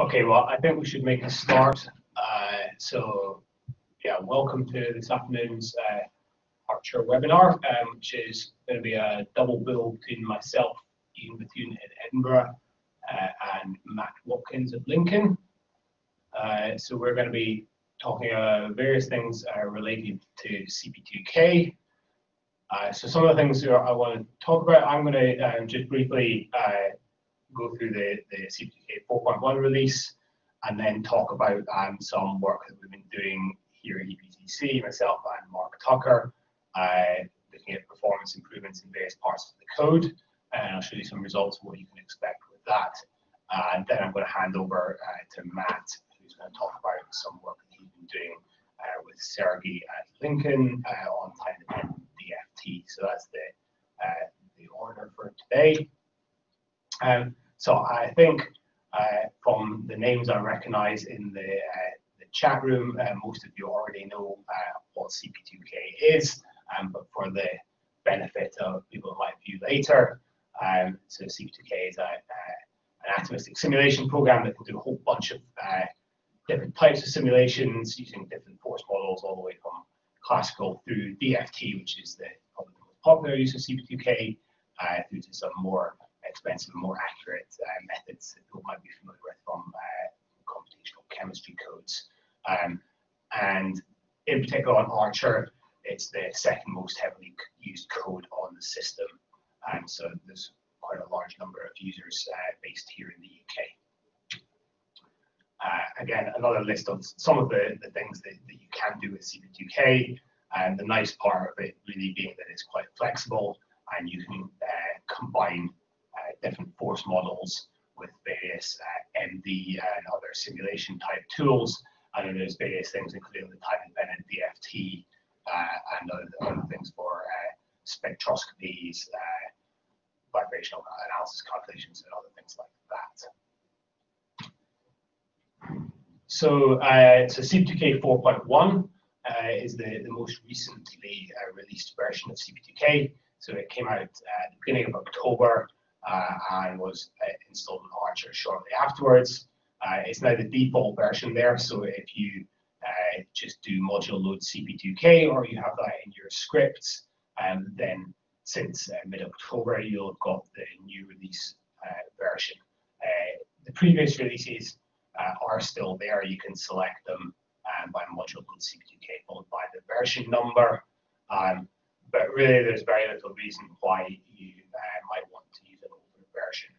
Okay, well, I think we should make a start. Uh, so, yeah, welcome to this afternoon's uh, Archer webinar, um, which is going to be a double bill between myself, Iain Bethune in Edinburgh, uh, and Matt Watkins of Lincoln. Uh, so we're going to be talking about various things uh, related to CP2K. Uh, so some of the things I want to talk about, I'm going to um, just briefly go through the, the CP2K 4.1 release and then talk about um, some work that we've been doing here at EPCC, myself and Mark Tucker, uh, looking at performance improvements in various parts of the code. And I'll show you some results of what you can expect with that. and then I'm going to hand over uh, to Matt, who's going to talk about some work that he's been doing uh, with Sergey at Lincoln uh, on time dependent DFT. So that's the, uh, the order for today. Um, so I think uh, from the names I recognize in the, uh, the chat room, uh, most of you already know uh, what CP2K is, um, but for the benefit of people who might view later, um, so CP2K is a, an atomistic simulation program that can do a whole bunch of uh, different types of simulations using different force models all the way from classical through DFT, which is the probably the most popular use of CP2K, uh, through to some more expensive and more accurate uh, methods that people might be familiar with from uh, computational chemistry codes. Um, and in particular on Archer, it's the second most heavily used code on the system. And so there's quite a large number of users uh, based here in the UK. Uh, again, another list of some of the, the things that, that you can do with CP2K. And the nice part of it really being that it's quite flexible and you can uh, combine different force models with various uh, MD and other simulation type tools. And then there's various things, including the time independent DFT uh, and other, other, things for uh, spectroscopies, uh, vibrational analysis calculations, and other things like that. So, uh, so CP2K 4.1 uh, is the, the most recently released version of CP2K. So it came out at the beginning of October and was uh, installed in Archer shortly afterwards. Uh, it's now the default version there, so if you just do module load cp2k or you have that in your scripts, um, then since mid-October you'll have got the new release version. the previous releases are still there. You can select them um, by module load cp2k followed by the version number. Um, but really, there's very little reason why you uh, might want version.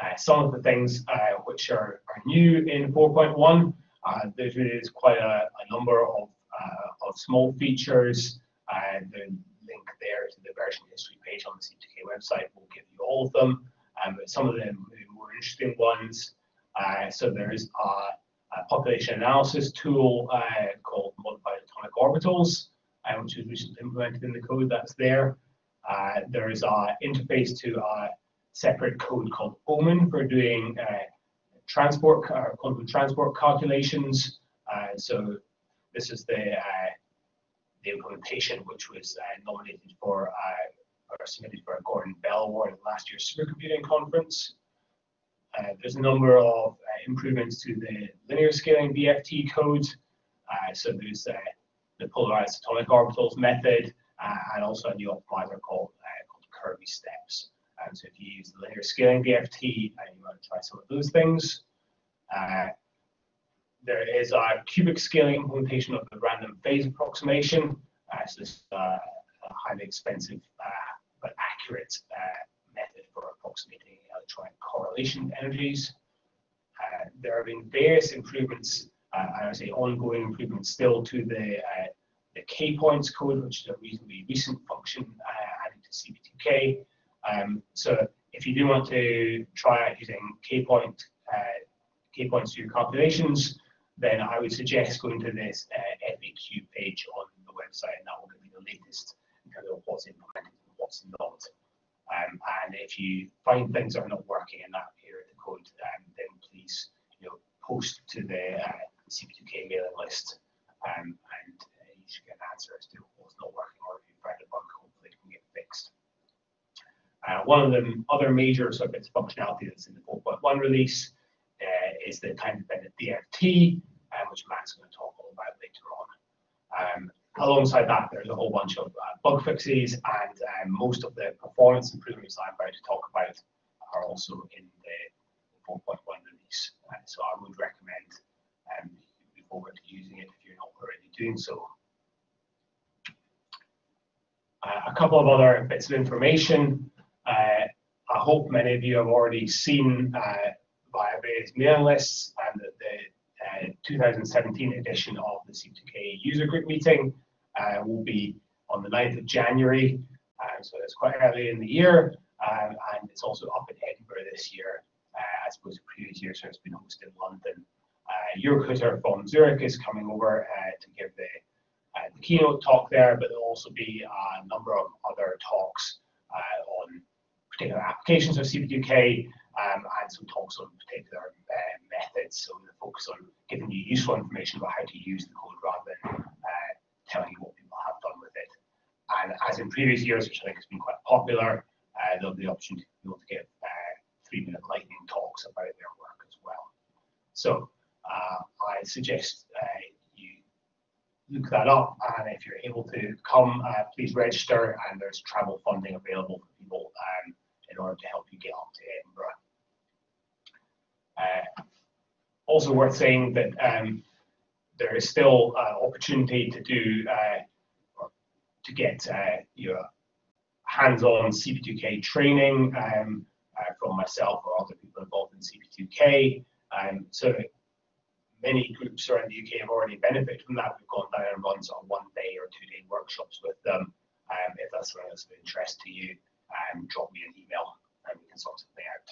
Uh, some of the things uh, which are, are new in 4.1, uh, there is quite a, a number of, uh, of small features. Uh, the link there to the version history page on the CP2K website will give you all of them, um, some of the more interesting ones. Uh, so there is a, a, population analysis tool called Modified Atomic Orbitals, which was recently implemented in the code that's there. Uh, there is an interface to a separate code called Omen for doing uh, transport or quantum transport calculations. Uh, so this is the uh, the implementation which was uh, nominated for or submitted for a Gordon Bell Award at last year's supercomputing conference. Uh, there's a number of uh, improvements to the linear scaling DFT code. Uh, so there's the polarized atomic orbitals method, uh, and also a new optimizer called, uh, called curvy steps. Um, so if you use the linear scaling DFT and you want to try some of those things, uh, there is a cubic scaling implementation of the random phase approximation. Uh, so this is a highly expensive uh, but accurate uh, method for approximating electronic correlation energies. there have been various improvements, I would say ongoing improvements still to the the k-points code, which is a reasonably recent function uh, added to CP2K. Um, so if you do want to try out using k-point uh, k-points to calculations, then I would suggest going to this uh, FAQ page on the website, and that will give you the latest in terms of what's implemented and what's not. Um, and if you find things are not working in that area of the code, um, then please you know, post to the uh, CP2K mailing list um, and should get an answer as to what's not working or if you find a bug, hopefully it can get fixed. Uh, one of the other major sort of bits of functionality that's in the 4.1 release uh, is the time-dependent DFT, um, which Matt's going to talk all about later on. Um, alongside that, there's a whole bunch of uh, bug fixes, and um, most of the performance improvements I'm about to talk about are also in the 4.1 release. Uh, so I would recommend um, move forward to using it if you're not already doing so. Uh, a couple of other bits of information. Uh, I hope many of you have already seen uh, via various mailing lists and the, the uh, 2017 edition of the CP2K user group meeting uh, will be on the 9th of January. So it's quite early in the year, um, and it's also up in Edinburgh this year, uh, as opposed to previous years, so it's been hosted in London. Uh, Jürg from Zurich is coming over uh, to give the, uh, the keynote talk there, but there'll also be a number of other talks uh, on particular applications of CP2K um, and some talks on particular uh, methods. So the focus on giving you useful information about how to use the code rather than uh, telling you what people have done with it. And as in previous years, which I think has been quite popular, uh, there'll be the opportunity to be able to give uh, three-minute lightning talks about their work as well. So uh, I suggest uh, you look that up, and if you're able to come, please register, and there's travel funding available for people um, in order to help you get up to Edinburgh. Uh, also worth saying that um, there is still uh, opportunity to do uh, to get uh, your hands-on CP2K training um, uh, from myself or other people involved in CP2K. Um, so many groups around the UK have already benefited from that. We've gone down and run sort of one day or two day workshops with them. Um, if that's something that's of interest to you, um, drop me an email and we can sort something out.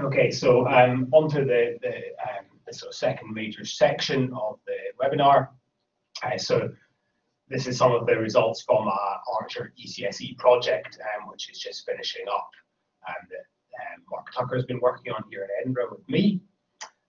Okay, so um, onto the, the, um, the, sort of second major section of the webinar. Uh, so this is some of the results from our Archer ECSE project, um, which is just finishing up, and that um, Mark Tucker has been working on here in Edinburgh with me.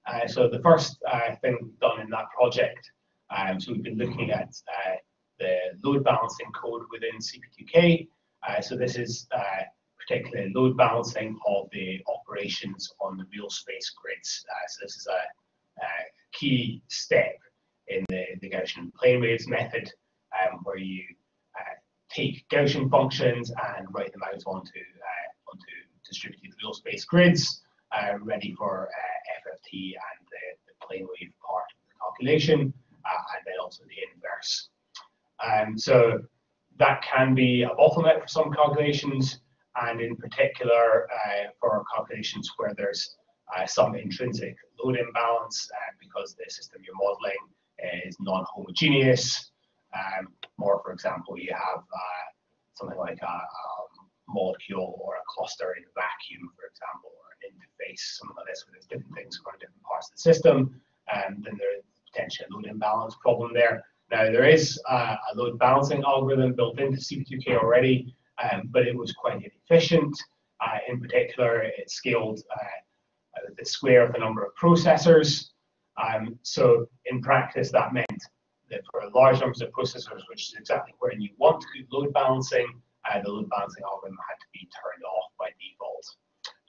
Uh, so the first uh, thing done in that project, um, so we've been looking at uh, the load balancing code within CP2K. Uh, so this is uh, particularly load balancing of the operations on the real space grids. Uh, so this is a, a, key step in the, the Gaussian plane waves method um, where you uh, take Gaussian functions and write them out onto, uh, onto distributed real space grids ready for FFT and the, the, plane wave part of the calculation and then also the inverse. Um, so that can be a bottleneck for some calculations and in particular uh, for calculations where there's uh, some intrinsic load imbalance uh, because the system you're modeling is non-homogeneous. Um, or, for example, you have uh, something like a, a, molecule or a cluster in a vacuum, for example, or an interface, something like this, where there's different things going on different parts of the system, and then there's potentially a load imbalance problem there. Now, there is uh, a load balancing algorithm built into CP2K already, um, but it was quite inefficient. Uh, in particular, it scaled uh, the square of the number of processors. Um, so in practice, that meant that for large numbers of processors, which is exactly where you want to do load balancing, uh, the load balancing algorithm had to be turned off by default.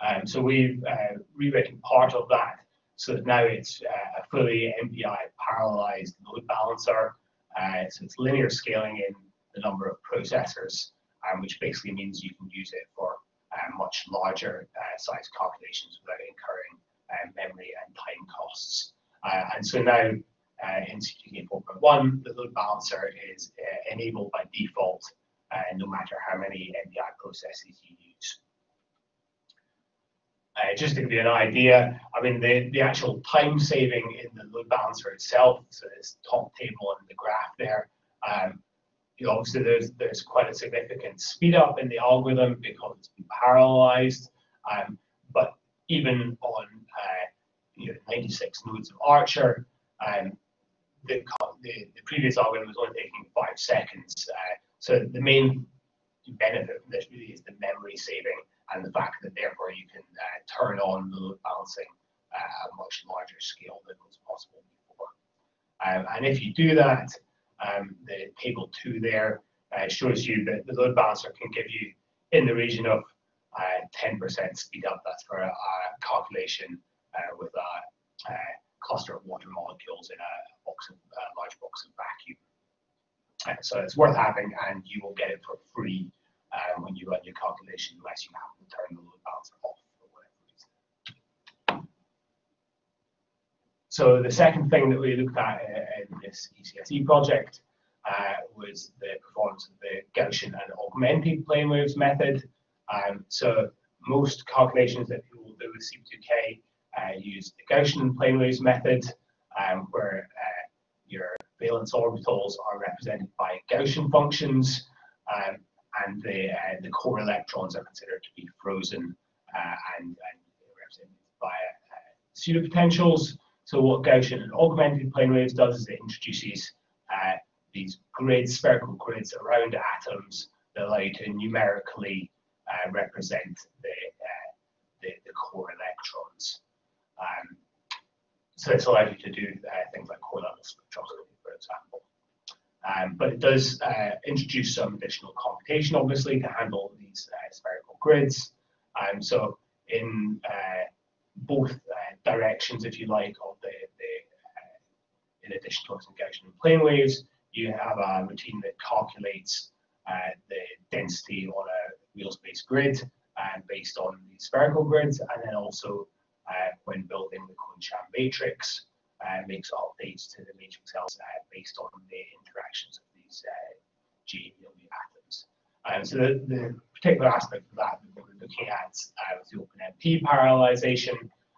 Um, so we've uh, rewritten part of that so now it's uh, a fully MPI parallelized load balancer. Uh, so it's linear scaling in the number of processors um, which basically means you can use it for um, much larger uh, size calculations without incurring um, memory and time costs. Uh, and so now uh, in CP2K 4.1, the load balancer is uh, enabled by default uh, no matter how many MPI processes you use. Uh, just to give you an idea, I mean, the, the actual time saving in the load balancer itself, so this top table in the graph there, um, you know, obviously there's there's quite a significant speed up in the algorithm because it's been parallelized. Um, but even on uh, you know 96 nodes of Archer, um, the, the, the previous algorithm was only taking five seconds. Uh, so the main benefit from this really is the memory saving and the fact that therefore you can uh, turn on load balancing uh, at a much larger scale than was possible before. Um, and if you do that, um, the table two there uh, shows you that the load balancer can give you in the region of 10% speed up. That's for a, a calculation with a, a, cluster of water molecules in a, box of, a large box of vacuum. so it's worth having, and you will get it for free when you run your calculation, unless you have to turn the load balancer off for whatever reason. So the second thing that we looked at in this ECSE project uh, was the performance of the Gaussian and augmented plane waves method. Um, so most calculations that people do with CP2K uh, use the Gaussian plane waves method, um, where uh, your valence orbitals are represented by Gaussian functions, um, and the, uh, the core electrons are considered to be frozen uh, and, and, represented by uh, pseudopotentials. So what Gaussian and augmented plane waves does is it introduces these grids, spherical grids around atoms that allow you to numerically uh, represent the, uh, the, the, core electrons. Um, so this allows you to do uh, things like level spectroscopy, for example. Um, but it does uh, introduce some additional computation, obviously, to handle these uh, spherical grids. Um, so in uh, both directions, if you like, of the, the in addition to some Gaussian plane waves, you have a routine that calculates uh, the density on a real space grid uh, based on the spherical grids, and then also uh, when building the Kohn-Sham matrix, uh, makes updates to the matrix cells uh, based on the interactions of these uh, GAPW atoms. Um, so the, the, particular aspect of that that we're looking at uh, is the OpenMP parallelization.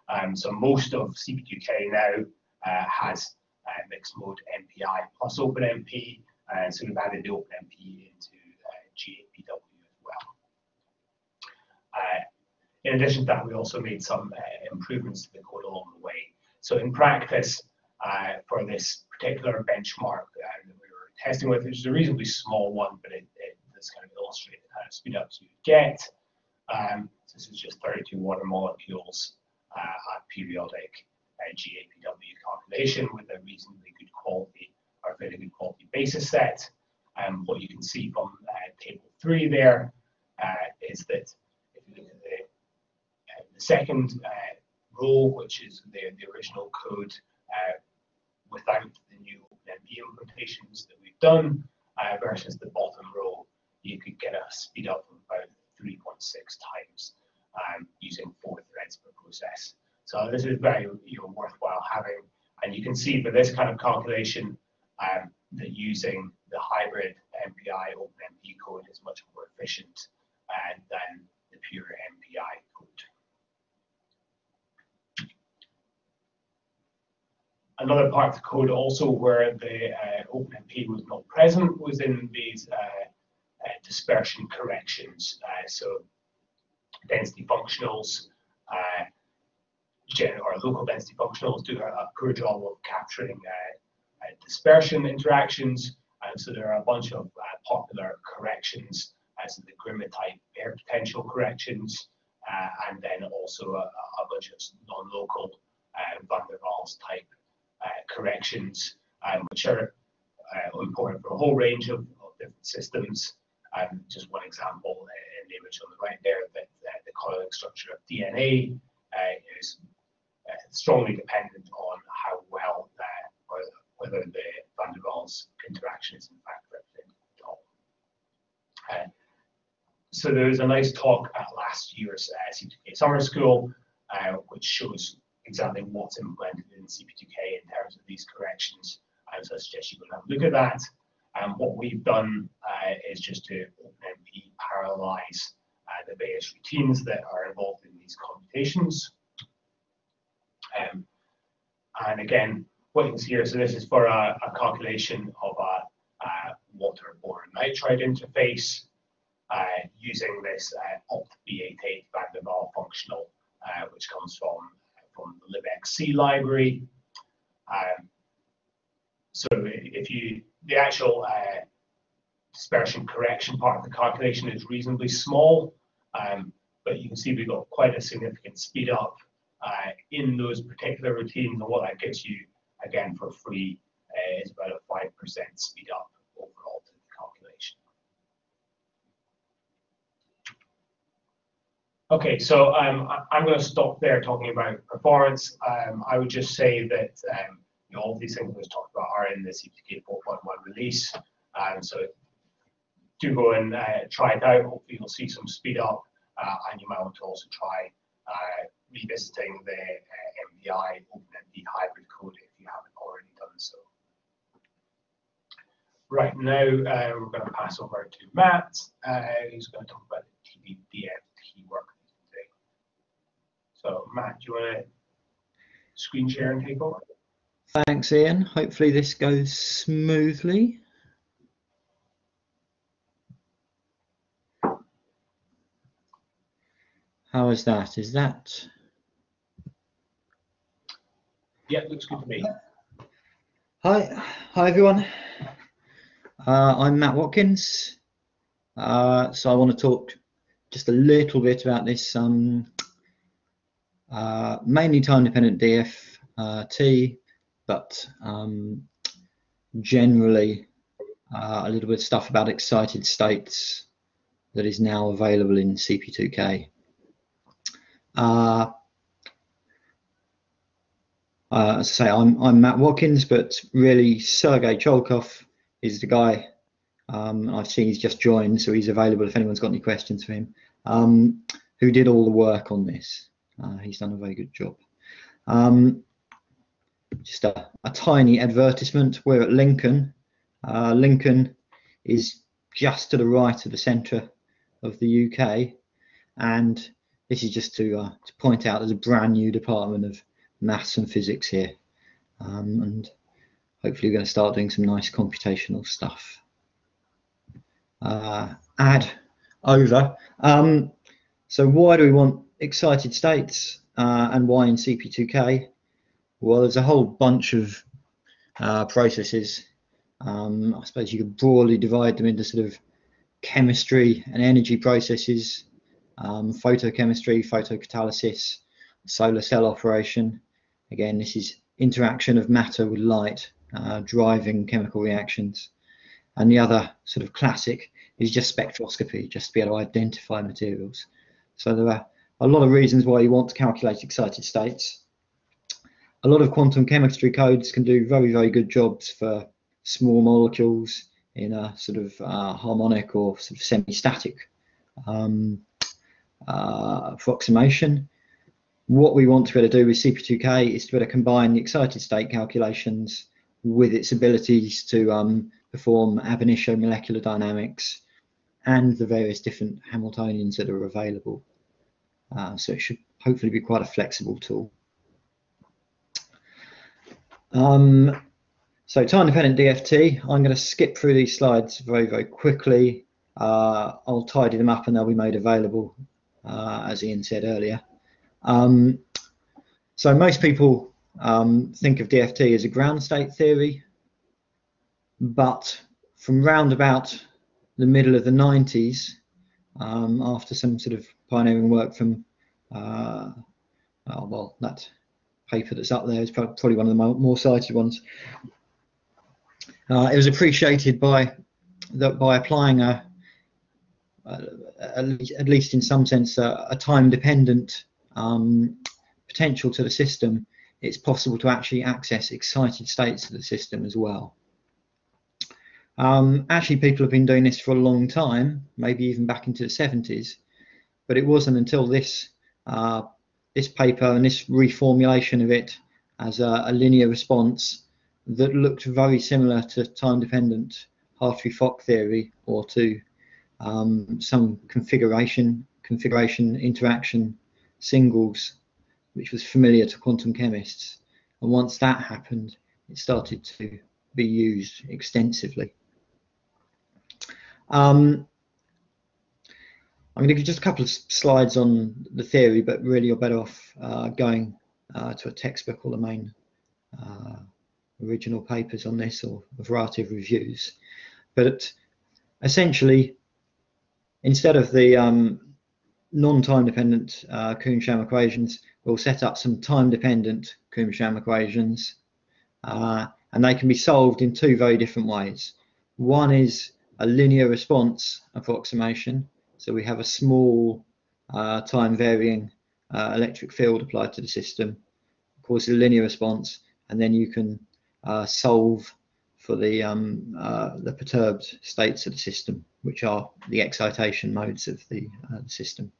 Um, so most of CP2K now uh, has uh, mixed mode MPI plus OpenMP, and so we've added the OpenMP into uh, GAPW as well. Uh, in addition to that, we also made some improvements to the code along the way. So in practice, for this particular benchmark that we were testing with, which is a reasonably small one, but it, does kind of illustrate the kind of speed ups you get. Um, this is just 32 water molecules uh, at periodic GAPW calculation with a reasonably good quality or very good quality basis set. Um, what you can see from uh, table three there uh, is that if you look at the, uh, the second uh, row, which is the, the original code uh, without the new implementations that we've done, uh, versus the bottom row, you could get a speed up of about 3.6 times um, using four threads per process. So this is very you know, worthwhile having. And you can see for this kind of calculation um, that using the hybrid MPI OpenMP code is much more efficient uh, than the pure MPI code. Another part of the code also where the uh, OpenMP was not present was in these uh, dispersion corrections. Uh, so density functionals, uh, or local density functionals do a poor job of capturing uh, uh, dispersion interactions. And so there are a bunch of uh, popular corrections, as the Grimme type pair potential corrections, and then also a, a bunch of non-local van der Waals type corrections, um, which are important for a whole range of, of different systems. Um, just one example in the image on the right there, that uh, the coiling structure of DNA uh, is uh, strongly dependent on how well or whether the van der Waals interaction is in fact represented at all. Uh, so there was a nice talk at last year's uh, CP2K summer school, uh, which shows exactly what's implemented in CP2K in terms of these corrections. And so I suggest you go and have a look at that. And what we've done uh, is just to OpenMP parallelize uh, the various routines that are involved in these computations. Um, and again, what you can see here, so this is for a, a calculation of a, a water-boron nitride interface uh, using this uh, opt-B88 van der Waal functional, uh, which comes from, from the libxc library. Um, so if you, the actual uh, dispersion correction part of the calculation is reasonably small, um, but you can see we've got quite a significant speed up uh, in those particular routines. And what that gets you, again, for free uh, is about a 5% speed up overall to the calculation. Okay, so um, I'm going to stop there talking about performance. Um, I would just say that um, you know, all these things we've talked about are in the CP2K 4.1 release. Um, so do go and uh, try it out. Hopefully you'll see some speed up uh, and you might want to also try uh, revisiting the uh, MPI OpenMP hybrid code if you haven't already done so. Right, now uh, we're going to pass over to Matt, uh, who's going to talk about the TDDFT work today. So Matt, do you want to screen share and take over? Thanks, Iain. Hopefully this goes smoothly. How is that? Is that Yeah, looks good to me. Hi, hi everyone. Uh, I'm Matt Watkins. Uh, so I want to talk just a little bit about this um, uh, mainly time-dependent DFT, but um, generally uh, a little bit of stuff about excited states that is now available in CP2K. Uh, uh, as I say, I'm, I'm Matt Watkins, but really Sergey Chulkov is the guy. Um, I've seen he's just joined, so he's available if anyone's got any questions for him. Um, who did all the work on this? Uh, he's done a very good job. Um, just a, a, tiny advertisement. We're at Lincoln. Uh, Lincoln is just to the right of the centre of the UK, and this is just to, uh, to point out there's a brand new department of maths and physics here. Um, and hopefully we're going to start doing some nice computational stuff. Uh, add over. Um, so why do we want excited states uh, and why in CP2K? Well, there's a whole bunch of uh, processes. Um, I suppose you could broadly divide them into sort of chemistry and energy processes, um, photochemistry, photocatalysis, solar cell operation, Again, this is interaction of matter with light uh, driving chemical reactions. And the other sort of classic is just spectroscopy, just to be able to identify materials. So there are a lot of reasons why you want to calculate excited states. A lot of quantum chemistry codes can do very, very good jobs for small molecules in a sort of uh, harmonic or sort of semi-static um, uh, approximation what we want to be able to do with CP2K is to be able to combine the excited state calculations with its abilities to um, perform ab initio molecular dynamics and the various different Hamiltonians that are available. Uh, so it should hopefully be quite a flexible tool. Um, so time-dependent DFT, I'm going to skip through these slides very, very quickly. Uh, I'll tidy them up and they'll be made available, uh, as Iain said earlier. Um, so most people um, think of DFT as a ground state theory, but from round about the middle of the 90s, um, after some sort of pioneering work from, uh, oh, well, that paper that's up there is probably one of the more cited ones. Uh, it was appreciated by that by applying a, a, at least in some sense a, a time-dependent um, potential to the system, it's possible to actually access excited states of the system as well. Um, actually, people have been doing this for a long time, maybe even back into the 70s, but it wasn't until this uh, this paper and this reformulation of it as a, a linear response that looked very similar to time-dependent Hartree-Fock theory or to um, some configuration configuration interaction singles, which was familiar to quantum chemists. And once that happened, it started to be used extensively. Um, I'm going to give just a couple of slides on the theory, but really you're better off uh, going uh, to a textbook or the main uh, original papers on this or a variety of reviews. But essentially, instead of the um, non-time dependent uh, Kohn-Sham equations, we'll set up some time-dependent Kohn-Sham equations, uh, and they can be solved in two very different ways. One is a linear response approximation, so we have a small uh, time varying uh, electric field applied to the system, causes a linear response, and then you can uh, solve for the, um, uh, the perturbed states of the system, which are the excitation modes of the, uh, the system.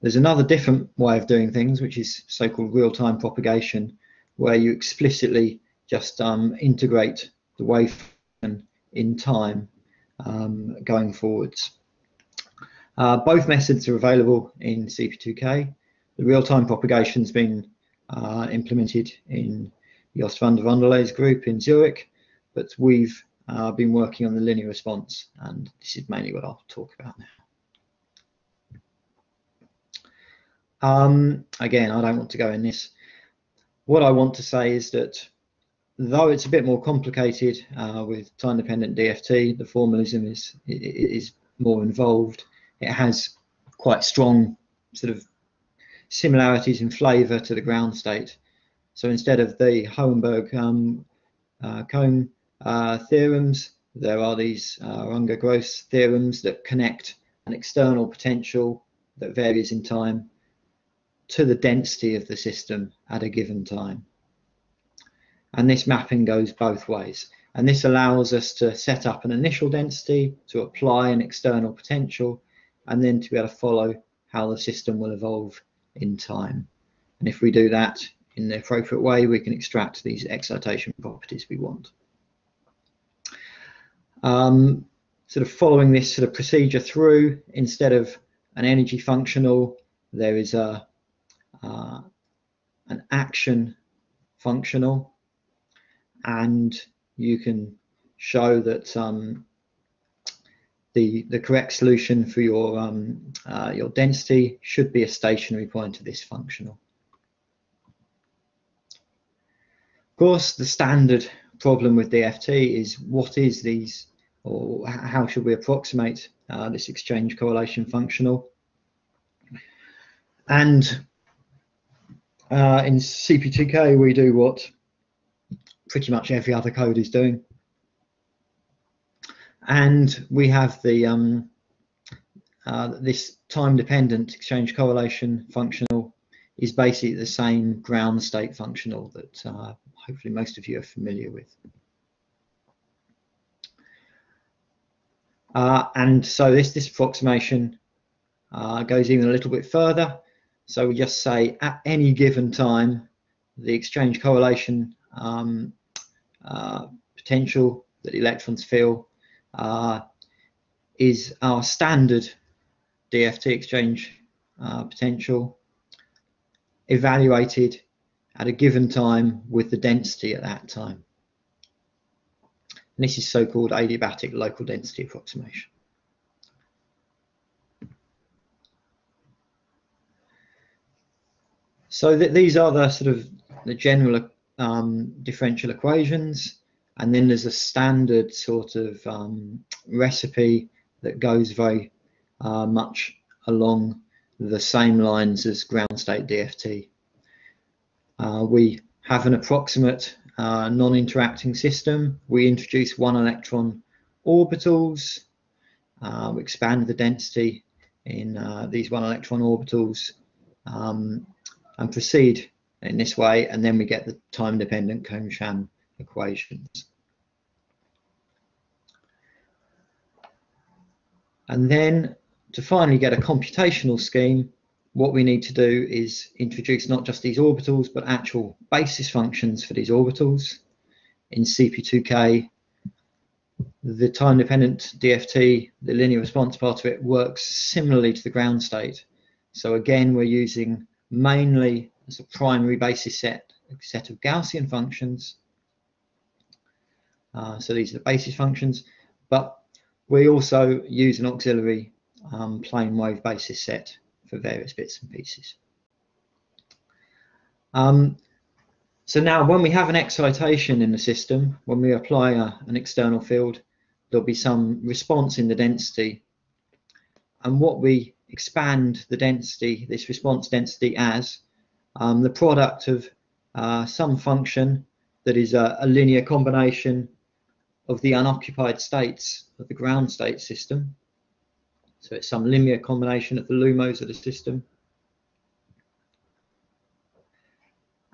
There's another different way of doing things, which is so-called real-time propagation, where you explicitly just um, integrate the wave in time um, going forwards. Uh, both methods are available in CP2K. The real-time propagation has been uh, implemented in Joost VandeVondele's group in Zurich, but we've uh, been working on the linear response, and this is mainly what I'll talk about now. Um, again, I don't want to go in this. What I want to say is that though it's a bit more complicated uh, with time-dependent DFT, the formalism is is more involved. It has quite strong sort of similarities in flavour to the ground state. So instead of the Hohenberg um, uh, Kohn uh, theorems, there are these uh, Runge-Gross theorems that connect an external potential that varies in time to the density of the system at a given time. And this mapping goes both ways. And this allows us to set up an initial density, to apply an external potential, and then to be able to follow how the system will evolve in time. And if we do that in the appropriate way, we can extract these excitation properties we want. Um, sort of following this sort of procedure through, instead of an energy functional, there is a uh, an action functional, and you can show that um, the the correct solution for your um, uh, your density should be a stationary point of this functional. Of course, the standard problem with DFT is what is these, or how should we approximate uh, this exchange correlation functional? And uh, in CP2K, we do what pretty much every other code is doing. And we have the um, uh, this time-dependent exchange correlation functional is basically the same ground state functional that uh, hopefully most of you are familiar with. Uh, and so this, this approximation uh, goes even a little bit further so we just say at any given time, the exchange correlation um, uh, potential that electrons feel uh, is our standard DFT exchange uh, potential evaluated at a given time with the density at that time. And this is so-called adiabatic local density approximation. So th these are the sort of the general um, differential equations, and then there's a standard sort of um, recipe that goes very uh, much along the same lines as ground state DFT. Uh, we have an approximate uh, non-interacting system. We introduce one electron orbitals. Uh, we expand the density in uh, these one electron orbitals. Um, and proceed in this way, and then we get the time-dependent Kohn-Sham equations. And then to finally get a computational scheme, what we need to do is introduce not just these orbitals, but actual basis functions for these orbitals. In CP2K, the time-dependent DFT, the linear response part of it, works similarly to the ground state. So again, we're using mainly as a primary basis set, a set of Gaussian functions. Uh, so these are the basis functions, but we also use an auxiliary um, plane wave basis set for various bits and pieces. Um, so now when we have an excitation in the system, when we apply a, an external field, there'll be some response in the density. And what we expand the density, this response density as um, the product of uh, some function that is a, a, linear combination of the unoccupied states of the ground state system So it's some linear combination of the LUMOs of the system.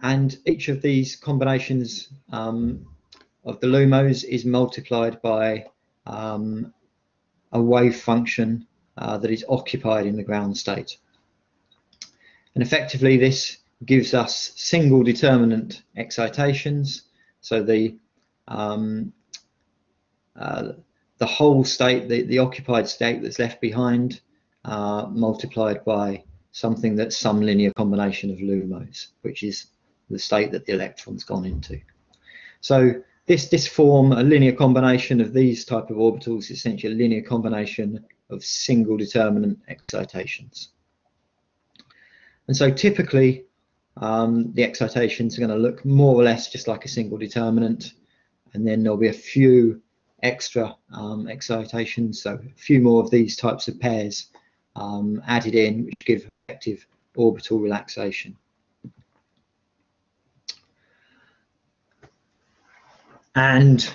And each of these combinations um, of the LUMOs is multiplied by um, a wave function uh, that is occupied in the ground state. And effectively this gives us single determinant excitations. So the um, the whole state, the, the occupied state that's left behind, uh, multiplied by something that's some linear combination of LUMOs, which is the state that the electron's gone into. So this, this form, a linear combination of these type of orbitals, essentially a linear combination of single determinant excitations. And so typically um, the excitations are going to look more or less just like a single determinant and then there'll be a few extra um, excitations, so a few more of these types of pairs um, added in which give effective orbital relaxation. And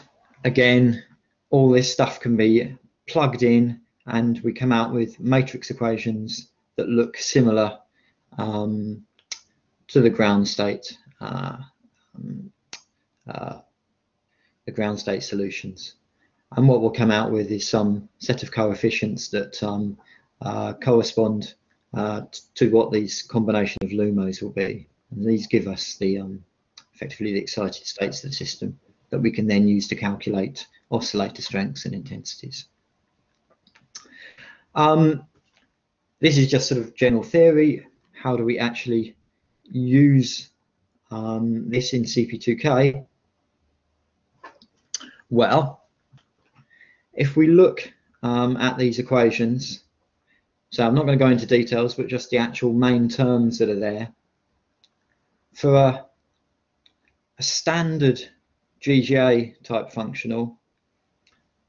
again, all this stuff can be plugged in and we come out with matrix equations that look similar um, to the ground state, uh, um, uh, the ground state solutions. And what we'll come out with is some set of coefficients that um, uh, correspond uh, to what these combination of LUMOs will be. And these give us the um, effectively the excited states of the system that we can then use to calculate oscillator strengths and intensities. Um, this is just sort of general theory. How do we actually use um, this in CP2K? Well, if we look um, at these equations, so I'm not going to go into details, but just the actual main terms that are there. For a, a standard GGA type functional,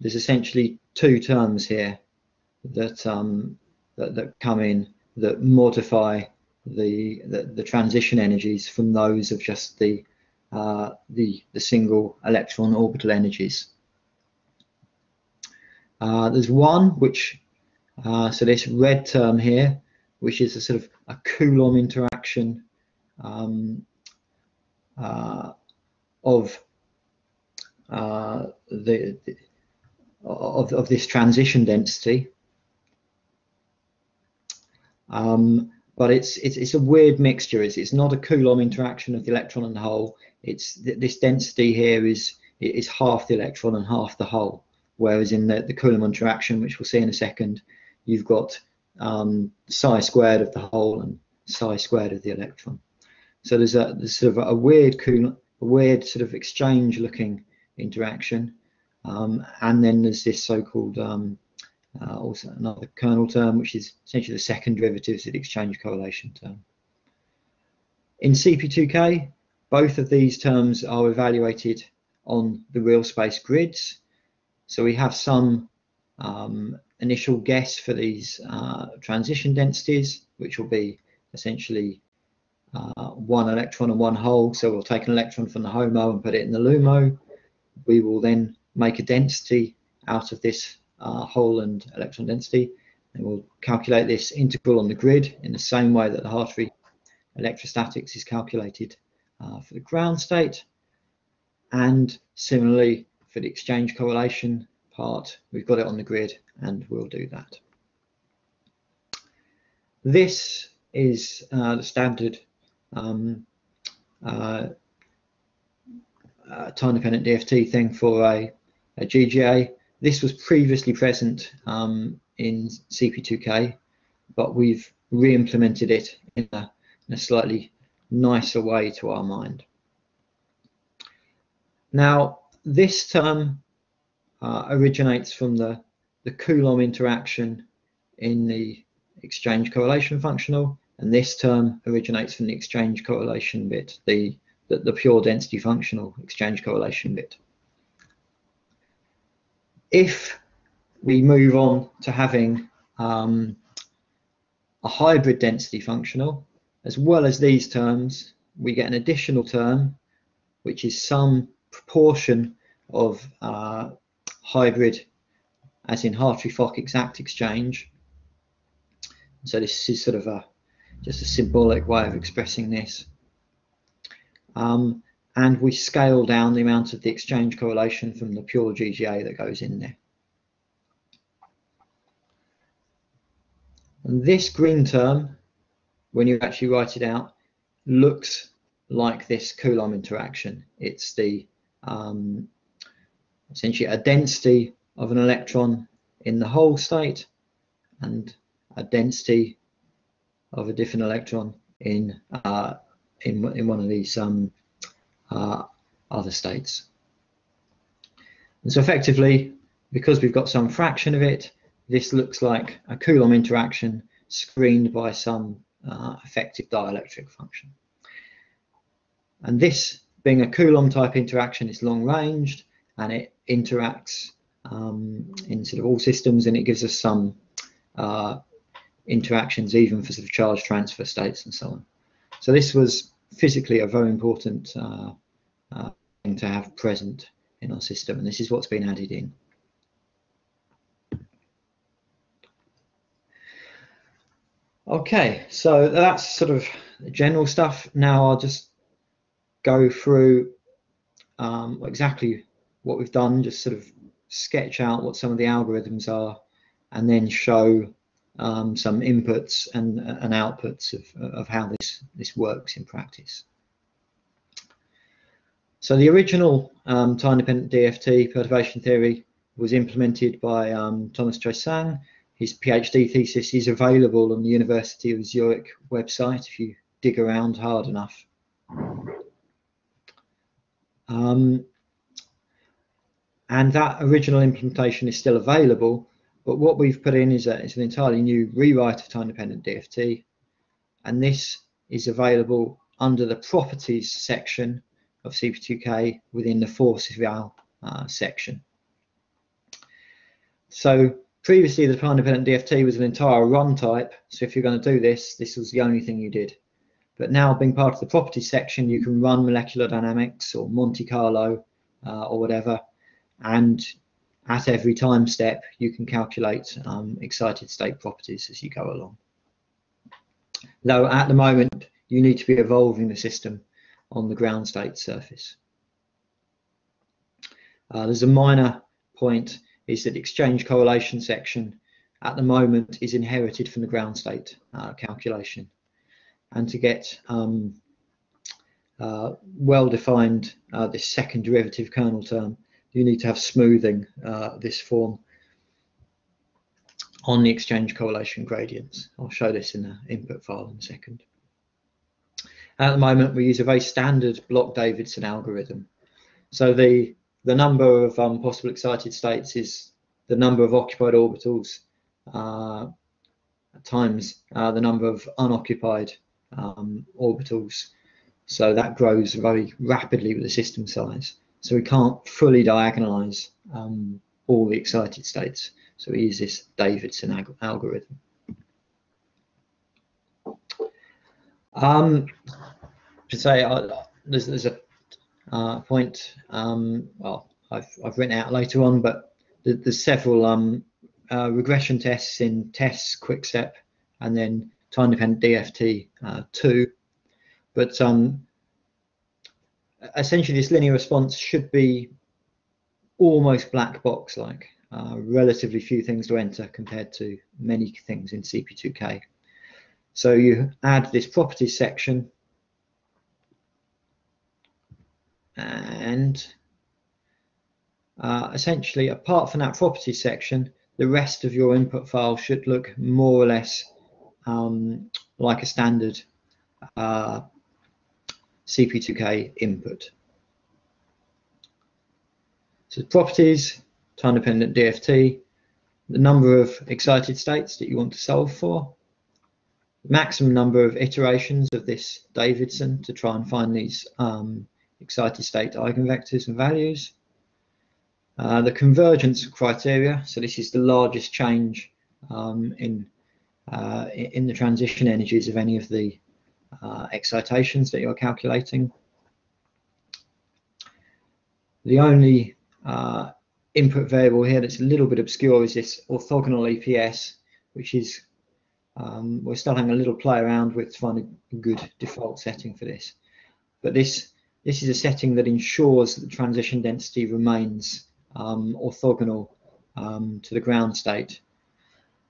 there's essentially two terms here that um, that, that, come in that modify the, the, the transition energies from those of just the uh, the the single electron orbital energies. Uh, there's one which uh, so this red term here, which is a sort of a Coulomb interaction um, uh, of uh, the, the of, of this transition density. Um, but it's, it's, it's a weird mixture. It's, it's not a Coulomb interaction of the electron and the hole. It's this density here is is half the electron and half the hole, whereas in the, the Coulomb interaction, which we'll see in a second, you've got um, psi squared of the hole and psi squared of the electron. So there's a there's sort of a weird Coulomb, a weird sort of exchange looking interaction. Um, and then there's this so-called um, uh, also another kernel term, which is essentially the second derivatives of the exchange correlation term. In CP2K, both of these terms are evaluated on the real space grids. So we have some um, initial guess for these uh, transition densities, which will be essentially uh, one electron and one hole. So we'll take an electron from the HOMO and put it in the LUMO. We will then make a density out of this uh, hole and electron density. And we'll calculate this integral on the grid in the same way that the Hartree electrostatics is calculated uh, for the ground state. And similarly for the exchange correlation part we've got it on the grid and we'll do that. This is uh, the standard um, uh, uh, time dependent DFT thing for a, a, GGA. This was previously present um, in CP2K, but we've re-implemented it in a, in a, slightly nicer way to our mind. Now, this term uh, originates from the, the Coulomb interaction in the exchange correlation functional, and this term originates from the exchange correlation bit, the the, the pure density functional exchange correlation bit. If we move on to having um, a hybrid density functional, as well as these terms, we get an additional term, which is some proportion of uh, hybrid, as in Hartree-Fock exact exchange, So this is sort of a just a symbolic way of expressing this. Um, and we scale down the amount of the exchange correlation from the pure GGA that goes in there. And this green term, when you actually write it out, looks like this Coulomb interaction. It's the um, essentially a density of an electron in the whole state and a density of a different electron in uh, in, in one of these um, uh, other states. And so effectively, because we've got some fraction of it, this looks like a Coulomb interaction screened by some uh, effective dielectric function. And this being a Coulomb type interaction it's long ranged and it interacts um, in sort of all systems and it gives us some uh, interactions even for sort of charge transfer states and so on. So this was physically a very important uh, uh, thing to have present in our system and this is what's been added in. Okay, so that's sort of general stuff. Now I'll just go through um, exactly what we've done, just sort of sketch out what some of the algorithms are, and then show um, some inputs and, and outputs of, of how this, this works in practice. So the original um, time-dependent DFT perturbation theory was implemented by um, Thomas Chassaing. His PhD thesis is available on the University of Zurich website if you dig around hard enough. Um, and that original implementation is still available, but what we've put in is, a, is an entirely new rewrite of time-dependent DFT, and this is available under the properties section of CP2K within the force eval uh, section. So previously the time-dependent DFT was an entire run type, so if you're going to do this, this was the only thing you did. But now being part of the properties section, you can run molecular dynamics or Monte Carlo uh, or whatever, and at every time step, you can calculate um, excited state properties as you go along. Though at the moment, you need to be evolving the system on the ground state surface. Uh, there's a minor point is that exchange correlation section at the moment is inherited from the ground state uh, calculation and to get um, uh, well-defined uh, this second derivative kernel term, you need to have smoothing uh, this form on the exchange correlation gradients. I'll show this in the input file in a second. At the moment, we use a very standard Block-Davidson algorithm. So the, the number of um, possible excited states is the number of occupied orbitals uh, times uh, the number of unoccupied um, orbitals. So that grows very rapidly with the system size. So we can't fully diagonalize um, all the excited states. So we use this Davidson algorithm. Um, to say, uh, there's, there's, a uh, point, um, well, I've, I've written out later on, but there's several um, uh, regression tests in TESS, Quickstep, and then time-dependent DFT uh, 2. But um, essentially this linear response should be almost black box like. Uh, relatively few things to enter compared to many things in CP2K. So you add this properties section and uh, essentially apart from that properties section the rest of your input file should look more or less um, like a standard uh, CP2K input. So properties, time-dependent DFT, the number of excited states that you want to solve for, maximum number of iterations of this Davidson to try and find these um, excited state eigenvectors and values. Uh, the convergence criteria, so this is the largest change um, in uh, in the transition energies of any of the uh, excitations that you're calculating. The only uh, input variable here that's a little bit obscure is this orthogonal EPS, which is Um, we're still having a little play around with to find a good default setting for this. But this, this is a setting that ensures that the transition density remains um, orthogonal um, to the ground state.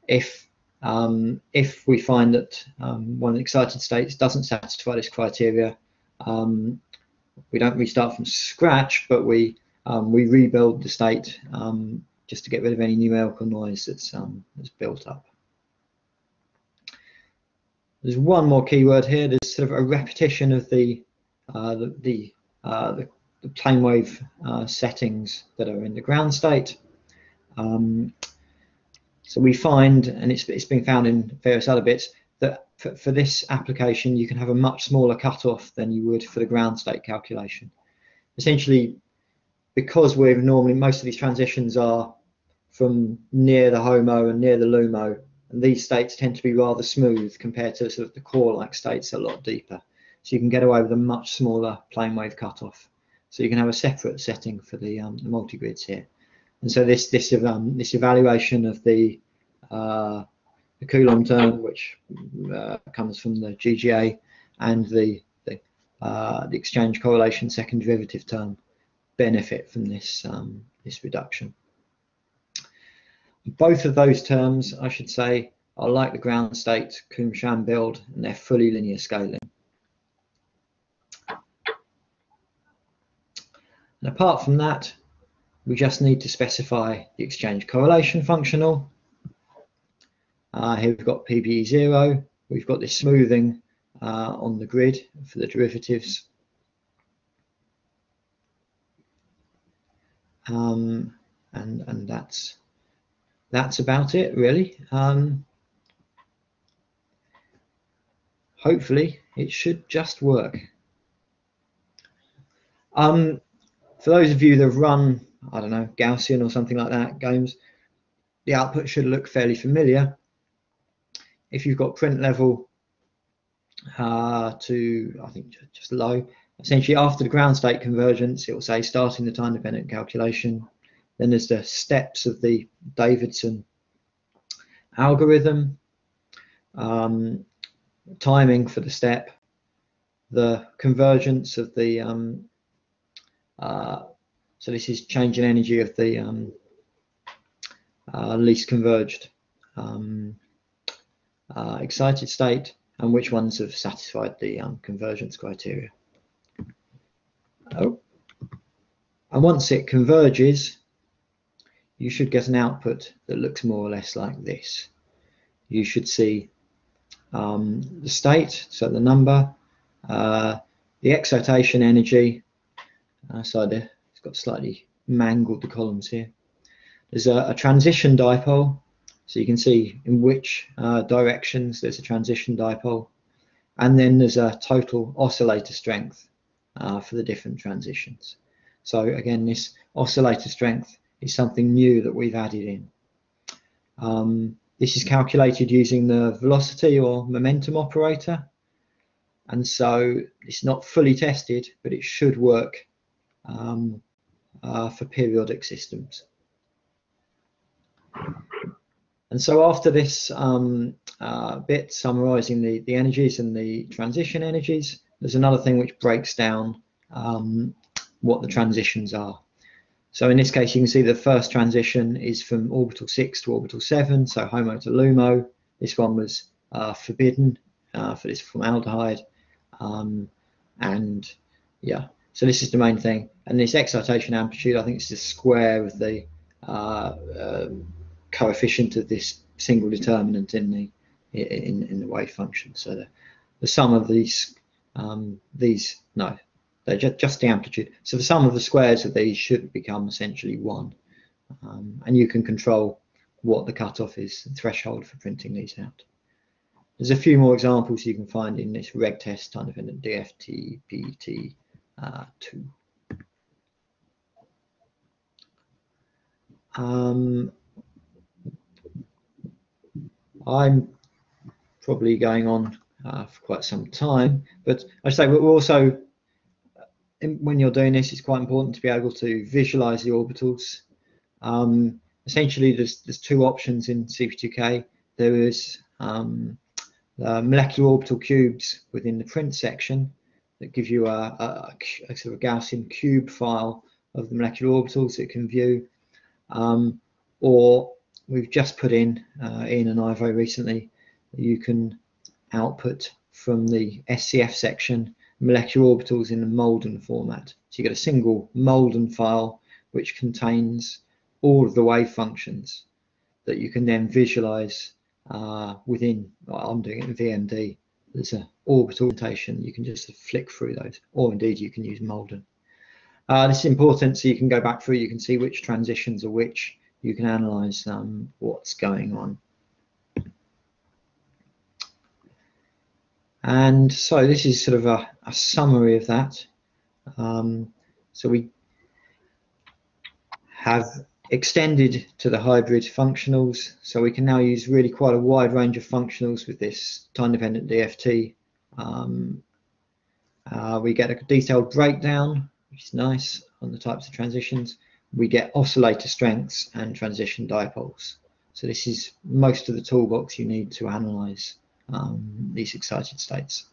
If, um, if we find that um, one of the excited states doesn't satisfy this criteria, um, we don't restart from scratch, but we, we rebuild the state just to get rid of any numerical noise that's, that's built up. There's one more keyword here. There's sort of a repetition of the uh, the the, uh, the, the plane wave uh, settings that are in the ground state. Um, so we find, and it's it's been found in various other bits, that for, for this application you can have a much smaller cutoff than you would for the ground state calculation. Essentially, because we're normally most of these transitions are from near the HOMO and near the LUMO and these states tend to be rather smooth compared to sort of the core-like states a lot deeper. So you can get away with a much smaller plane wave cutoff. So you can have a separate setting for the, um, the multi-grids here. And so this this um, this evaluation of the uh, the Coulomb term, which uh, comes from the GGA, and the the, uh, the exchange correlation second derivative term, benefit from this um, this reduction. Both of those terms, I should say, are like the ground state Kohn-Sham build, and they're fully linear scaling. And apart from that, we just need to specify the exchange correlation functional. Uh, here we've got PBE0, we've got this smoothing uh, on the grid for the derivatives. Um, and, and that's that's about it really. Um, hopefully it should just work. Um, for those of you that have run, I don't know, Gaussian or something like that GAMESS, the output should look fairly familiar. If you've got print level uh, to, I think just low, essentially after the ground state convergence, it will say starting the time dependent calculation, then there's the steps of the Davidson algorithm, um, timing for the step, the convergence of the, um, uh, so this is change in energy of the um, uh, least converged um, uh, excited state and which ones have satisfied the um, convergence criteria. Oh. And once it converges, you should get an output that looks more or less like this. You should see um, the state, so the number, uh, the excitation energy, uh, so the, it's got slightly mangled the columns here. There's a, a transition dipole, so you can see in which uh, directions there's a transition dipole. And then there's a total oscillator strength uh, for the different transitions. So again, this oscillator strength is something new that we've added in. Um, this is calculated using the velocity or momentum operator. And so it's not fully tested, but it should work um, uh, for periodic systems. And so after this um, uh, bit summarizing the, the energies and the transition energies, there's another thing which breaks down um, what the transitions are. So in this case, you can see the first transition is from orbital 6 to orbital 7, so HOMO to LUMO. This one was uh, forbidden uh, for this formaldehyde. Um, and yeah, so this is the main thing. And this excitation amplitude, I think it's the square of the uh, um, coefficient of this single determinant in the in, in the wave function. So the, the sum of these um, these no they're just, just the amplitude. So the sum of the squares of these should become essentially one. Um, and you can control what the cutoff is, the threshold for printing these out. There's a few more examples you can find in this reg test time dependent DFT uh, 2. Um, I'm probably going on uh, for quite some time, but I say we're also when you're doing this, it's quite important to be able to visualize the orbitals. Um, essentially, there's, there's two options in CP2K. There is um, the molecular orbital cubes within the print section that give you a, a, a, sort of Gaussian cube file of the molecular orbitals that can view. Um, or we've just put in, uh, Iain and I very recently, you can output from the SCF section molecular orbitals in the Molden format. So you get a single Molden file which contains all of the wave functions that you can then visualize uh, within, well, I'm doing it in VMD, there's an orbital orientation, you can just flick through those, or indeed you can use Molden. Uh, this is important so you can go back through, you can see which transitions are which, you can analyze um, what's going on. And so this is sort of a, a summary of that. Um, so we have extended to the hybrid functionals. So we can now use really quite a wide range of functionals with this time-dependent DFT. Um, uh, we get a detailed breakdown, which is nice on the types of transitions. We get oscillator strengths and transition dipoles. So this is most of the toolbox you need to analyze um, these excited states.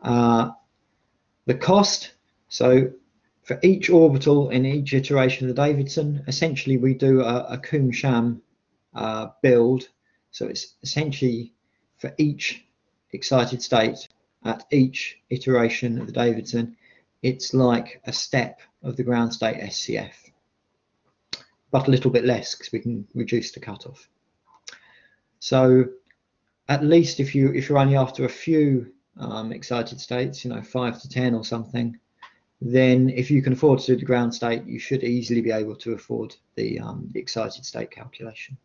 Uh, the cost, so for each orbital in each iteration of the Davidson, essentially we do a, a Kohn-Sham uh, build. So it's essentially for each excited state at each iteration of the Davidson, it's like a step of the ground state SCF, but a little bit less because we can reduce the cutoff. So at least if you if you're only after a few um, excited states, you know, five to ten or something, then if you can afford to do the ground state, you should easily be able to afford the, um, the excited state calculation.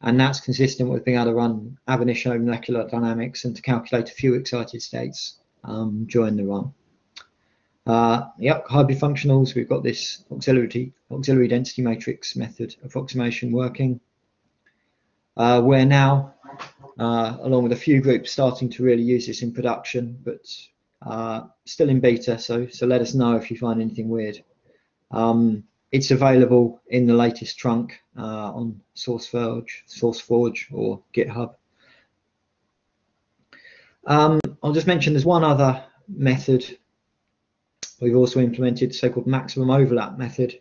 And that's consistent with being able to run ab initio molecular dynamics and to calculate a few excited states um, during the run. Uh, yep, hybrid functionals, we've got this auxiliary, auxiliary density matrix method approximation working. Uh, we're now uh, along with a few groups starting to really use this in production, but uh, still in beta. So, so let us know if you find anything weird. Um, it's available in the latest trunk uh, on SourceForge, SourceForge or GitHub. Um, I'll just mention there's one other method. We've also implemented the so-called maximum overlap method,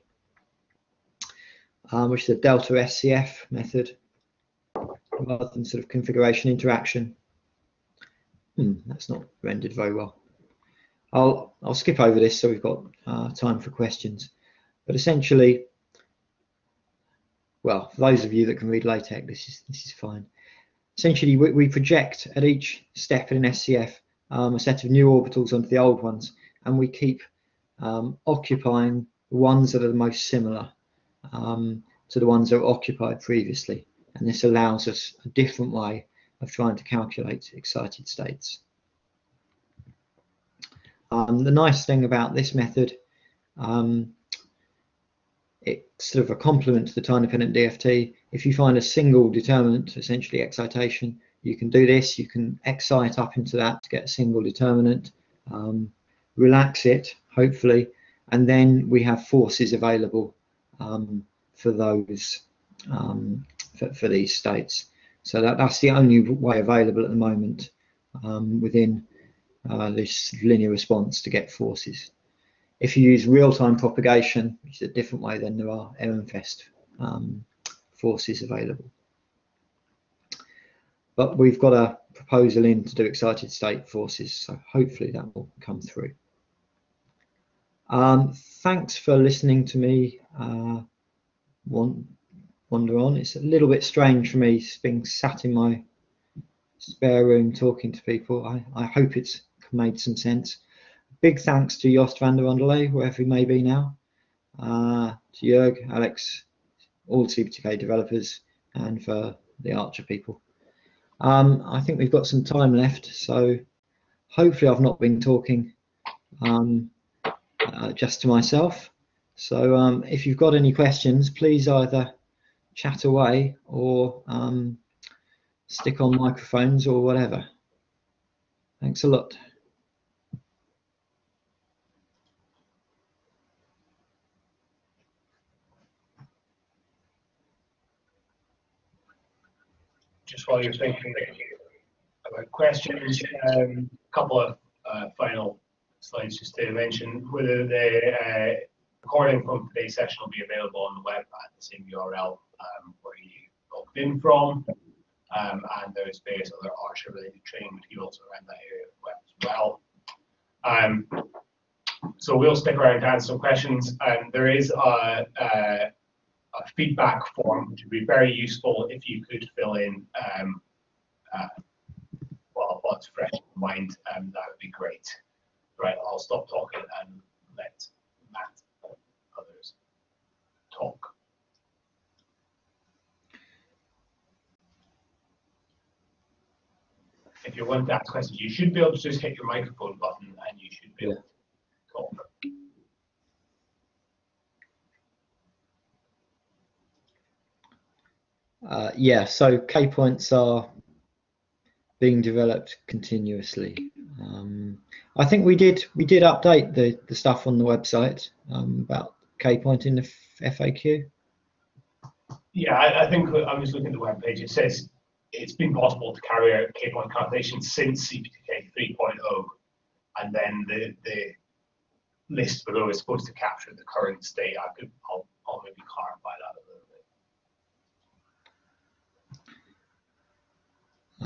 um, which is a delta SCF method rather than sort of configuration interaction. Hmm, that's not rendered very well. I'll, I'll skip over this so we've got uh, time for questions. But essentially, well, for those of you that can read LaTeX, this is, this is fine. Essentially, we, we project at each step in an SCF um, a set of new orbitals onto the old ones, and we keep um, occupying the ones that are the most similar um, to the ones that were occupied previously and this allows us a different way of trying to calculate excited states. Um, the nice thing about this method, um, it's sort of a complement to the time-dependent DFT. If you find a single determinant, essentially excitation, you can do this. You can excite up into that to get a single determinant, um, relax it, hopefully, and then we have forces available um, for those um, for, for these states. So that, that's the only way available at the moment um, within uh, this linear response to get forces. If you use real-time propagation, which is a different way, then there are Ehrenfest um, forces available. But we've got a proposal in to do excited state forces, so hopefully that will come through. Um, thanks for listening to me. Uh, wander on. It's a little bit strange for me being sat in my spare room talking to people. I, I hope it's made some sense. Big thanks to Joost VandeVondele, wherever he may be now, uh, to Jürg, Alex, all CP2K developers, and for the Archer people. Um, I think we've got some time left, so hopefully I've not been talking um, just to myself. So um, if you've got any questions, please either chat away or um, stick on microphones or whatever. Thanks a lot. just while you're thinking about questions, a um, couple of uh, final slides just to mention whether the uh, recording from today's session will be available on the web at the same URL um, where you logged in from. Um, and there's various other Archer related training materials around that area of the web as well. Um, so we'll stick around to answer some questions. And there is a, a, a, feedback form, which would be very useful if you could fill in um, uh, well, what's fresh in mind. Um, that would be great. Right, I'll stop talking and let Matt and others talk. If you want to ask questions, you should be able to just hit your microphone button and you should be able to talk. Uh, yeah, so K points are being developed continuously. Um, I think we did we did update the, the stuff on the website um, about K point in the FAQ. Yeah, I, I, think I'm just looking at the web page. It says it's been possible to carry out K point calculations since CP2K 3.0, and then the the list below is supposed to capture the current state. I could I'll, I'll maybe clarify that a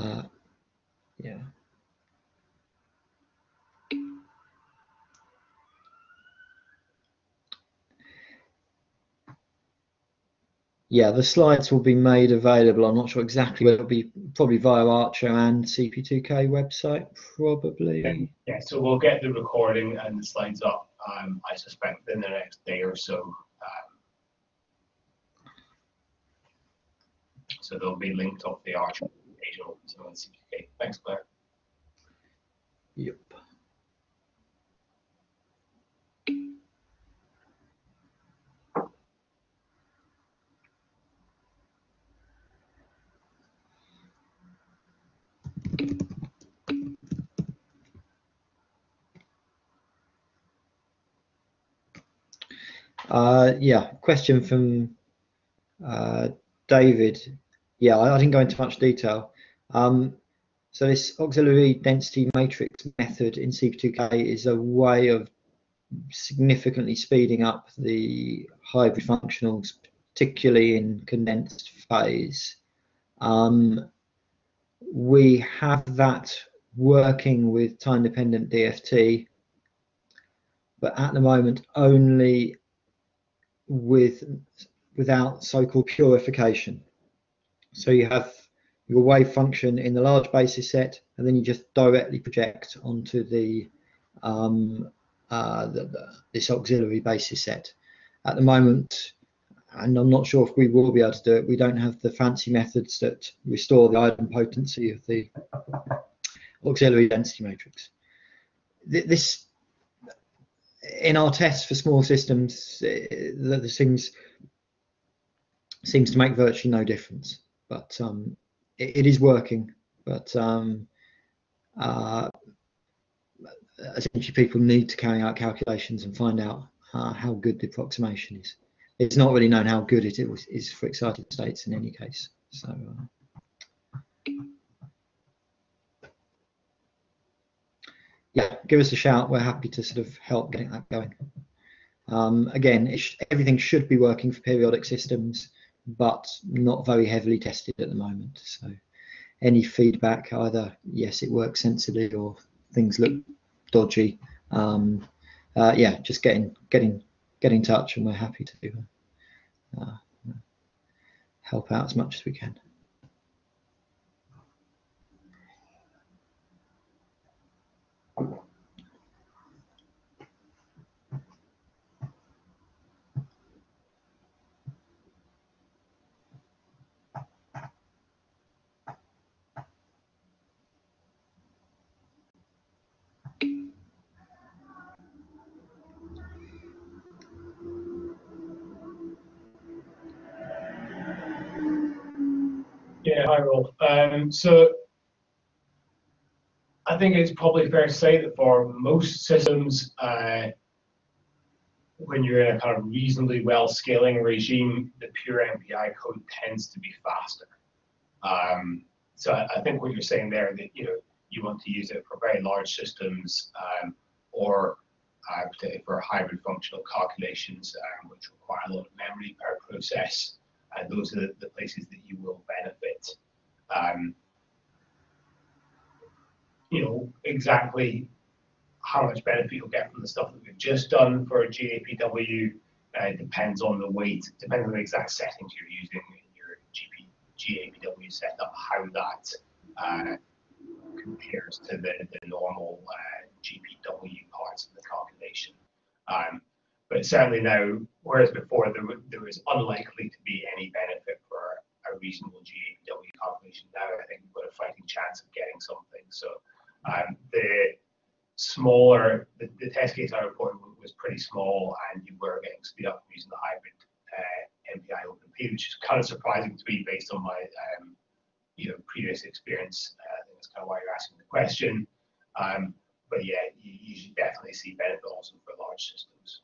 little bit. Uh, yeah. Yeah, the slides will be made available. I'm not sure exactly where it'll be, probably via Archer and CP2K website, probably. Yeah, yeah so we'll get the recording and the slides up, um, I suspect, in the next day or so. Um, so they'll be linked off the Archer page the CP2K. Thanks, Claire. Yep. Uh, yeah, question from uh, David. Yeah, I, I, didn't go into much detail. Um, so this auxiliary density matrix method in CP2K is a way of significantly speeding up the hybrid functionals, particularly in condensed phase. Um, we have that working with time-dependent DFT, but at the moment only with without so-called purification. So you have your wave function in the large basis set, and then you just directly project onto the, um, uh, the, the, this auxiliary basis set. At the moment, and I'm not sure if we will be able to do it, we don't have the fancy methods that restore the idempotency of the auxiliary density matrix. This in our tests for small systems, eh, the, the things seems to make virtually no difference. But um, it, it is working. But um, uh, essentially, people need to carry out calculations and find out uh, how good the approximation is. It's not really known how good it is for excited states in any case. So. Uh, yeah, give us a shout. We're happy to sort of help getting that going. Um, again, sh everything should be working for periodic systems, but not very heavily tested at the moment. So any feedback, either yes, it works sensibly or things look dodgy. Um, uh, yeah, just get in, get in, get in touch, and we're happy to uh, help out as much as we can. Yeah, hi Rolf. Um, so I think it's probably fair to say that for most systems, uh, when you're in a kind of reasonably well scaling regime, the pure MPI code tends to be faster. Um, so I, I, think what you're saying there that you know you want to use it for very large systems um, or uh, particularly for hybrid functional calculations, um, which require a lot of memory per process. And those are the, the places that you will benefit. Um, you know, exactly how much benefit you'll get from the stuff that we've just done for a GAPW uh, depends on the weight, depends on the exact settings you're using in your GP, GAPW setup, how that uh, compares to the, the normal uh, GPW parts of the calculation. Um, but certainly now, whereas before there, there was unlikely to be any benefit for a reasonable GAPW calculation, now I think we've got a fighting chance of getting something. So um, the smaller, the, the, test case I reported was pretty small and you were getting speed up using the hybrid uh, MPI OpenMP, which is kind of surprising to me based on my um, you know previous experience. Uh, I think that's kind of why you're asking the question. Um, but yeah, you, you should definitely see benefit also for large systems.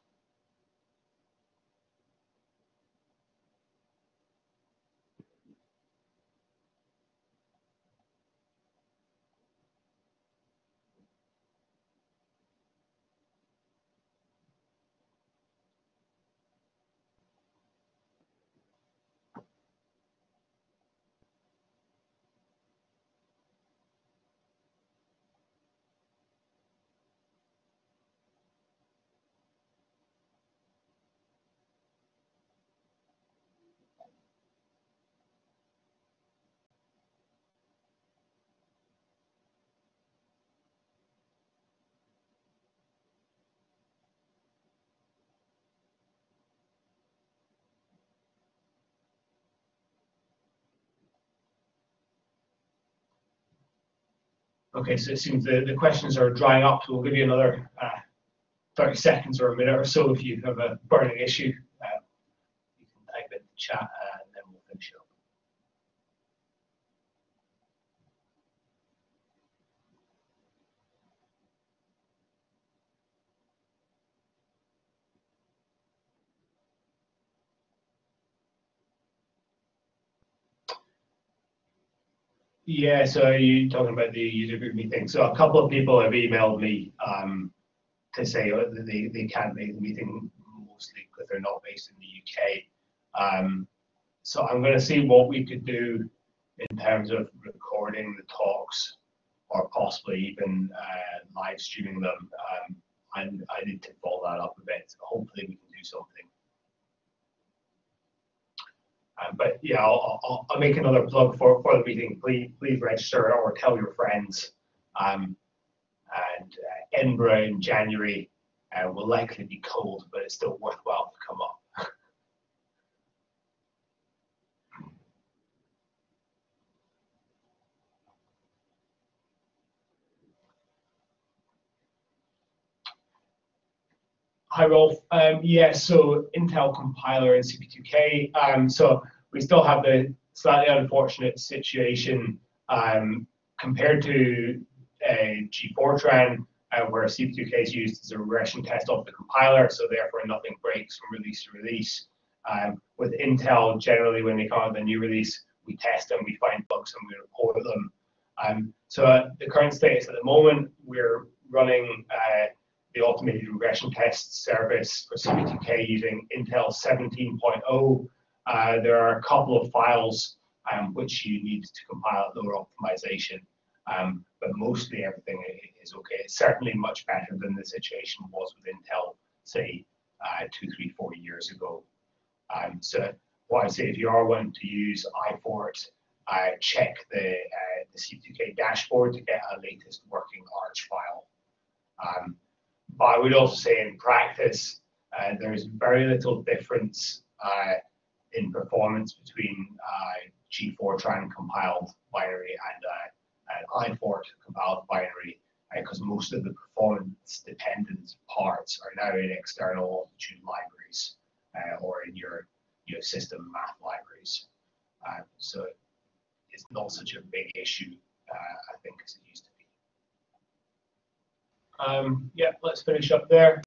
Okay, so it seems the, the questions are drying up, so we'll give you another uh, 30 seconds or a minute or so if you have a burning issue. Uh, you can type in the chat uh, and then we'll finish up. Yeah, so you're talking about the user group meeting. So a couple of people have emailed me um, to say they, they can't make the meeting mostly because they're not based in the UK. Um, so I'm going to see what we could do in terms of recording the talks or possibly even uh, live streaming them. Um, and I need to follow that up a bit. Hopefully we can do something. Um, but yeah, I'll, I'll, I'll, make another plug for, for the meeting. Please, please register or tell your friends. Um, and uh, Edinburgh in January uh, will likely be cold, but it's still worthwhile to come up. Hi, Rolf. Um, yeah, so Intel compiler and CP2K. Um, so we still have the slightly unfortunate situation um, compared to uh, G-Fortran, uh, where CP2K is used as a regression test of the compiler, so therefore nothing breaks from release to release. Um, with Intel, generally when they come out with a new release, we test them, we find bugs, and we report them. Um, so the current status at the moment, we're running uh, the automated regression test service for CP2K using Intel 17.0. Uh, there are a couple of files um, which you need to compile at lower optimization, um, but mostly everything is okay. It's certainly much better than the situation was with Intel, say, uh, two, three, four years ago. Um, so what I say, if you are wanting to use iFort, uh, check the, uh, the CP2K dashboard to get a latest working Arch file. Um, but I would also say in practice, uh, there is very little difference uh, in performance between uh, G-Fortran compiled binary and uh, an iFort compiled binary, because uh, most of the performance dependent parts are now in external libraries uh, or in your, your system math libraries. so it's not such a big issue, I think, as it used to be. Um, yeah, let's finish up there.